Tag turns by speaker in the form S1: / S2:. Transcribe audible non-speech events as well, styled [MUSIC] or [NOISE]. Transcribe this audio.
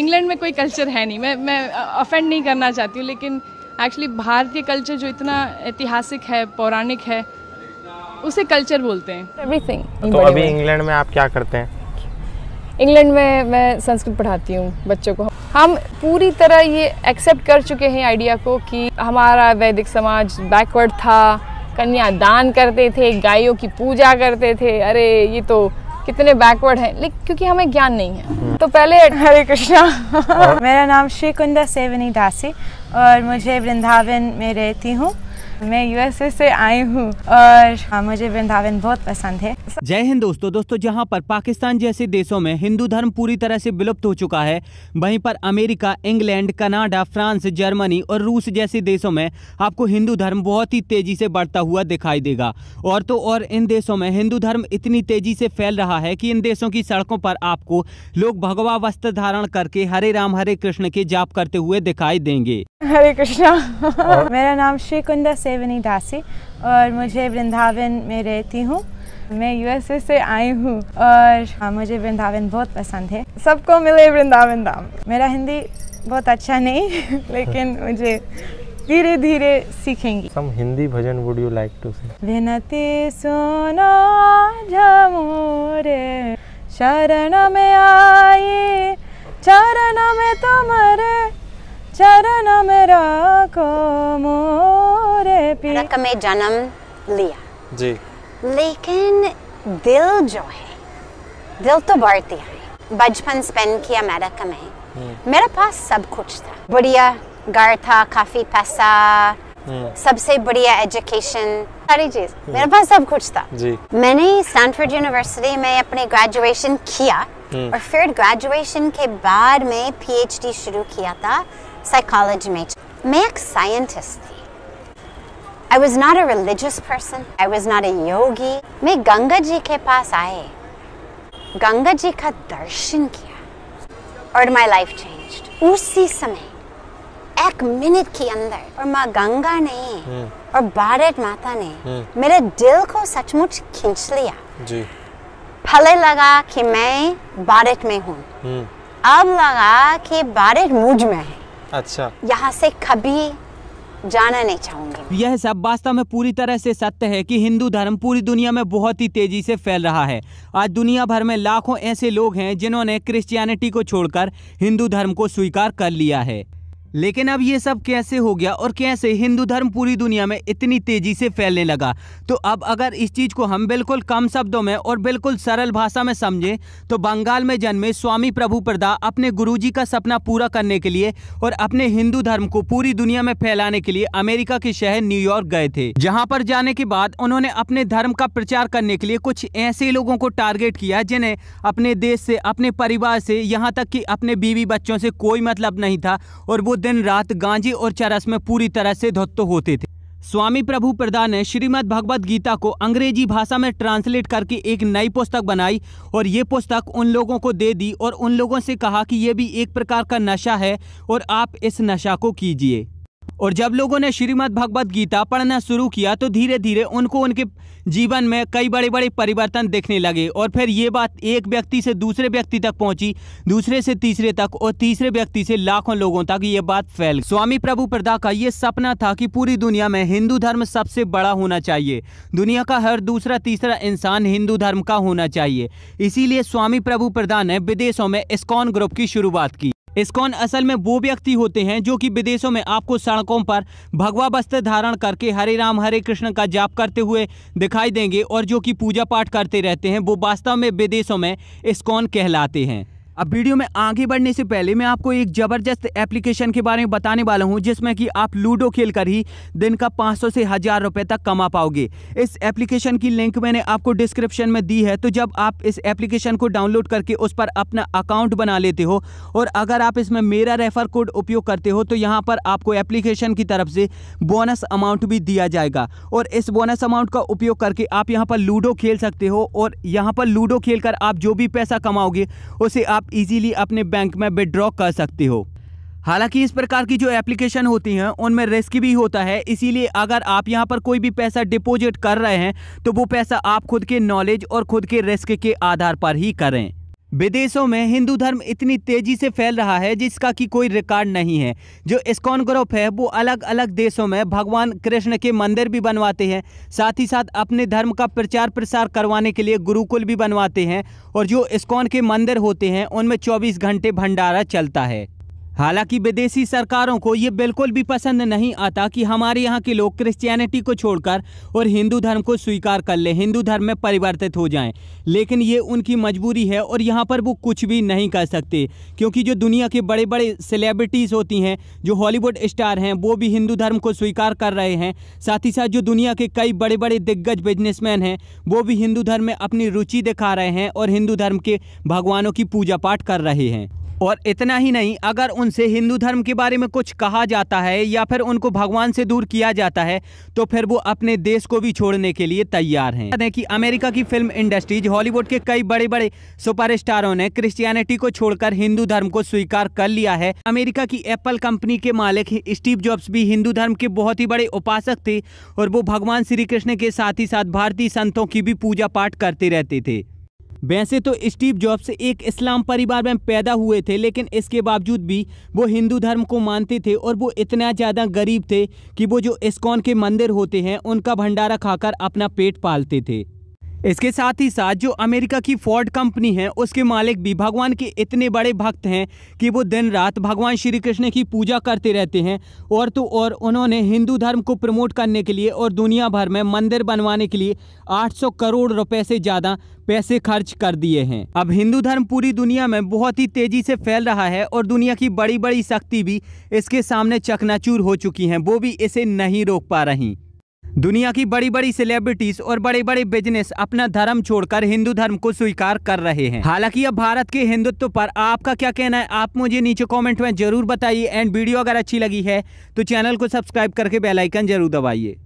S1: England में कोई culture है नहीं। मैं मैं अफेंड नहीं करना चाहती हूँ लेकिन एक्चुअली भारतीय कल्चर जो इतना ऐतिहासिक है पौराणिक है उसे कल्चर बोलते हैं।
S2: एवरीथिंग
S3: तो अभी इंग्लैंड में आप क्या करते हैं?
S2: इंग्लैंड में मैं संस्कृत पढ़ाती हूँ बच्चों को। हम पूरी तरह ये एक्सेप्ट कर चुके हैं आइडिया को कि हमारा वैदिक समाज बैकवर्ड था कन्या दान करते थे गायों की पूजा करते थे। अरे ये तो कितने बैकवर्ड हैं। लेकिन क्योंकि हमें ज्ञान नहीं है। तो पहले हरे कृष्णा।
S4: मेरा नाम श्री कुंदा सेवनी दासी और मुझे वृंदावन में रहती हूँ। मैं यूएसए से आई हूँ और हाँ, मुझे वृंदावन बहुत पसंद है।
S5: जय हिंद दोस्तों दोस्तों जहाँ पर पाकिस्तान जैसे देशों में हिंदू धर्म पूरी तरह से विलुप्त हो चुका है वहीं पर America England Canada France Germany और रूस जैसे देशों में आपको हिंदू धर्म बहुत ही तेज़ी से बढ़ता हुआ दिखाई देगा। और तो और इन देशों में हिंदू धर्म इतनी तेज़ी से फैल रहा है कि इन देशों की सड़कों पर आपको लोग भगवा वस्त्र धारण करके हरे राम हरे कृष्ण के जाप करते हुए दिखाई देंगे।
S2: हरे कृष्णा।
S4: मेरा नाम श्री कुंदा सेवनी दासी और मुझे वृंदावन में रहती हूँ। मैं यूएसए से आई हूँ और हाँ, मुझे वृंदावन बहुत पसंद है।
S2: सबको मिले वृंदावन धाम।
S4: मेरा हिंदी बहुत अच्छा नहीं [LAUGHS] लेकिन मुझे धीरे धीरे सीखेंगी।
S3: Some Hindi bhajan would you like to say
S4: विनती सुनो झमोरे शरण में आई चरण में तुम्हारे चरण में राखो
S6: अमेरिका में जन्म लिया।
S3: जी।
S6: लेकिन दिल जो है दिल तो भारतीय है। बचपन स्पेंड किया अमेरिका में। मेरे पास सब कुछ था। बढ़िया घर था काफ़ी पैसा सबसे बढ़िया एजुकेशन सारी चीज़। मेरे पास सब कुछ था।
S3: जी।
S6: मैंने स्टैनफोर्ड यूनिवर्सिटी में अपने ग्रेजुएशन किया। और फिर ग्रेजुएशन के बाद में पीएचडी शुरू किया था साइकोलॉजी में मैं एक साइंटिस्ट थी। I was not a religious person. I was not a yogi. मैं गंगा जी के पास आए। गंगा जी का दर्शन किया। और my life changed. उसी समय एक मिनट के अंदर और माँ गंगा ने और भारत माता ने मेरे दिल को सचमुच खींच लिया।
S3: जी।
S6: पहले लगा कि मैं भारत में हूँ। अब लगा कि भारत मुझमें है।
S3: अच्छा।
S6: यहाँ से कभी जाना नहीं चाहूँगी।
S5: यह सब वास्तव में पूरी तरह से सत्य है कि हिंदू धर्म पूरी दुनिया में बहुत ही तेज़ी से फैल रहा है। आज दुनिया भर में लाखों ऐसे लोग हैं जिन्होंने क्रिश्चियनिटी को छोड़कर हिंदू धर्म को स्वीकार कर लिया है। लेकिन अब ये सब कैसे हो गया और कैसे हिंदू धर्म पूरी दुनिया में इतनी तेज़ी से फैलने लगा? तो अब अगर इस चीज़ को हम बिल्कुल कम शब्दों में और बिल्कुल सरल भाषा में समझें तो बंगाल में जन्मे स्वामी प्रभु प्रदा अपने गुरुजी का सपना पूरा करने के लिए और अपने हिंदू धर्म को पूरी दुनिया में फैलाने के लिए अमेरिका के शहर न्यूयॉर्क गए थे। जहाँ पर जाने के बाद उन्होंने अपने धर्म का प्रचार करने के लिए कुछ ऐसे लोगों को टारगेट किया, जिन्हें अपने देश से, अपने परिवार से, यहाँ तक कि अपने बीवी बच्चों से कोई मतलब नहीं था और वो दिन रात गांजे और चरस में पूरी तरह से धुत्त होते थे। स्वामी प्रभु प्रधान ने श्रीमद भगवद गीता को अंग्रेज़ी भाषा में ट्रांसलेट करके एक नई पुस्तक बनाई और ये पुस्तक उन लोगों को दे दी और उन लोगों से कहा कि ये भी एक प्रकार का नशा है और आप इस नशा को कीजिए। और जब लोगों ने श्रीमद् भगवत गीता पढ़ना शुरू किया तो धीरे धीरे उनको उनके जीवन में कई बड़े बड़े परिवर्तन देखने लगे। और फिर ये बात एक व्यक्ति से दूसरे व्यक्ति तक पहुँची, दूसरे से तीसरे तक और तीसरे व्यक्ति से लाखों लोगों तक ये बात फैल स्वामी प्रभु प्रदा का ये सपना था कि पूरी दुनिया में हिंदू धर्म सबसे बड़ा होना चाहिए। दुनिया का हर दूसरा तीसरा इंसान हिंदू धर्म का होना चाहिए। इसीलिए स्वामी प्रभु प्रदा ने विदेशों में इस्कॉन ग्रुप की शुरुआत की। इस्कॉन असल में वो व्यक्ति होते हैं जो कि विदेशों में आपको सड़कों पर भगवा वस्त्र धारण करके हरे राम, हरे कृष्ण का जाप करते हुए दिखाई देंगे और जो कि पूजा पाठ करते रहते हैं, वो वास्तव में विदेशों में इस्कॉन कहलाते हैं। अब वीडियो में आगे बढ़ने से पहले मैं आपको एक ज़बरदस्त एप्लीकेशन के बारे में बताने वाला हूँ, जिसमें कि आप लूडो खेलकर ही दिन का 500 से हज़ार रुपए तक कमा पाओगे। इस एप्लीकेशन की लिंक मैंने आपको डिस्क्रिप्शन में दी है तो जब आप इस एप्लीकेशन को डाउनलोड करके उस पर अपना अकाउंट बना लेते हो, और अगर आप इसमें मेरा रेफर कोड उपयोग करते हो तो यहाँ पर आपको एप्लीकेशन की तरफ़ से बोनस अमाउंट भी दिया जाएगा। और इस बोनस अमाउंट का उपयोग करके आप यहाँ पर लूडो खेल सकते हो, और यहाँ पर लूडो खेलकर आप जो भी पैसा कमाओगे, उसे आप इजीली अपने बैंक में विड्रॉ कर सकते हो। हालाँकि इस प्रकार की जो एप्लीकेशन होती हैं, उनमें रिस्क भी होता है। इसीलिए अगर आप यहाँ पर कोई भी पैसा डिपॉजिट कर रहे हैं तो वो पैसा आप खुद के नॉलेज और खुद के रिस्क के आधार पर ही करें। विदेशों में हिंदू धर्म इतनी तेज़ी से फैल रहा है जिसका कि कोई रिकॉर्ड नहीं है। जो इस्कॉन ग्रुप है, वो अलग अलग देशों में भगवान कृष्ण के मंदिर भी बनवाते हैं। साथ ही साथ अपने धर्म का प्रचार प्रसार करवाने के लिए गुरुकुल भी बनवाते हैं और जो इस्कॉन के मंदिर होते हैं, उनमें 24 घंटे भंडारा चलता है। हालाँकि विदेशी सरकारों को ये बिल्कुल भी पसंद नहीं आता कि हमारे यहाँ के लोग क्रिश्चियनिटी को छोड़कर और हिंदू धर्म को स्वीकार कर लें, हिंदू धर्म में परिवर्तित हो जाएँ। लेकिन ये उनकी मजबूरी है और यहाँ पर वो कुछ भी नहीं कर सकते, क्योंकि जो दुनिया के बड़े बड़े सेलिब्रिटीज़ होती हैं, जो हॉलीवुड स्टार हैं, वो भी हिंदू धर्म को स्वीकार कर रहे हैं। साथ ही साथ जो दुनिया के कई बड़े बड़े दिग्गज बिजनेसमैन हैं, वो भी हिंदू धर्म में अपनी रुचि दिखा रहे हैं और हिंदू धर्म के भगवानों की पूजा पाठ कर रहे हैं। और इतना ही नहीं, अगर उनसे हिंदू धर्म के बारे में कुछ कहा जाता है या फिर उनको भगवान से दूर किया जाता है तो फिर वो अपने देश को भी छोड़ने के लिए तैयार हैं। कि अमेरिका की फ़िल्म इंडस्ट्रीज़ हॉलीवुड के कई बड़े बड़े सुपरस्टारों ने क्रिश्चियनिटी को छोड़कर हिंदू धर्म को स्वीकार कर लिया है। अमेरिका की एप्पल कंपनी के मालिक स्टीव जॉब्स भी हिंदू धर्म के बहुत ही बड़े उपासक थे और वो भगवान श्री कृष्ण के साथ ही साथ भारतीय संतों की भी पूजा पाठ करते रहते थे। वैसे तो स्टीव जॉब्स एक इस्लाम परिवार में पैदा हुए थे, लेकिन इसके बावजूद भी वो हिंदू धर्म को मानते थे और वो इतना ज़्यादा गरीब थे कि वो जो इस्कॉन के मंदिर होते हैं, उनका भंडारा खाकर अपना पेट पालते थे। इसके साथ ही साथ जो अमेरिका की फोर्ड कंपनी है, उसके मालिक भी भगवान के इतने बड़े भक्त हैं कि वो दिन रात भगवान श्री कृष्ण की पूजा करते रहते हैं। और तो और उन्होंने हिंदू धर्म को प्रमोट करने के लिए और दुनिया भर में मंदिर बनवाने के लिए 800 करोड़ रुपए से ज़्यादा पैसे खर्च कर दिए हैं। अब हिंदू धर्म पूरी दुनिया में बहुत ही तेज़ी से फैल रहा है और दुनिया की बड़ी बड़ी शक्ति भी इसके सामने चकनाचूर हो चुकी हैं, वो भी इसे नहीं रोक पा रही। दुनिया की बड़ी बड़ी सेलिब्रिटीज और बड़े बड़े बिज़नेस अपना धर्म छोड़कर हिंदू धर्म को स्वीकार कर रहे हैं। हालाँकि अब भारत के हिंदुत्व पर आपका क्या कहना है? आप मुझे नीचे कमेंट में ज़रूर बताइए। एंड वीडियो अगर अच्छी लगी है तो चैनल को सब्सक्राइब करके बेलाइकन ज़रूर दबाइए।